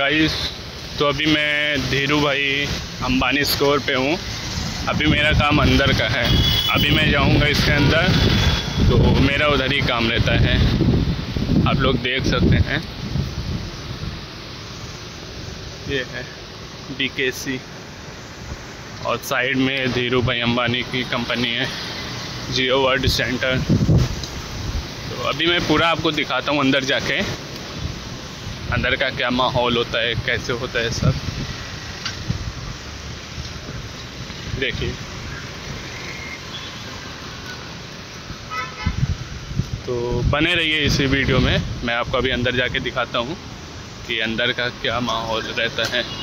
Guys तो अभी मैं धीरू भाई अंबानी स्टोर पे हूँ। अभी मेरा काम अंदर का है। अभी मैं जाऊँगा इसके अंदर तो मेरा उधर ही काम रहता है। आप लोग देख सकते हैं। ये है डी और साइड में धीरू भाई अंबानी की कंपनी है जियो वर्ल्ड सेंटर तो अभी मैं पूरा आपको दिखाता हूँ अंदर जाके। अंदर का क्या माहौल होता है, कैसे होता है सब? देखिए। तो बने रहिए इसी वीडियो में। मैं आपको अभी अंदर जाके दिखाता हूँ कि अंदर का क्या माहौल रहता है।